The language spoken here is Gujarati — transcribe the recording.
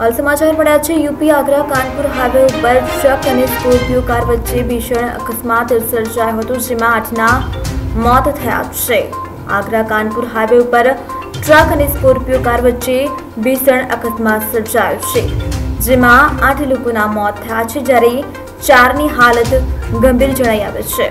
હાલ સમાચાર મળ્યા છે, યુપી, આગ્રા, કાનપુર હાઈવે ઉપર ટ્રક અને સ્કોર્પિયો કાર વચ્ચે ભીષણ અકસ્માત સર્જાયો હતો, જેમાં આઠના મોત થયા છે. આગ્રા, કાનપુર હાઈવે ઉપર ટ્રક અને સ્કોર્પિયો કાર વચ્ચે ભીષણ અકસ્માત સર્જાયો છે, જેમાં આઠ લોકોના મોત થયા છે, જ્યારે ચારની હાલત ગંભીર જણાઈ આવે છે.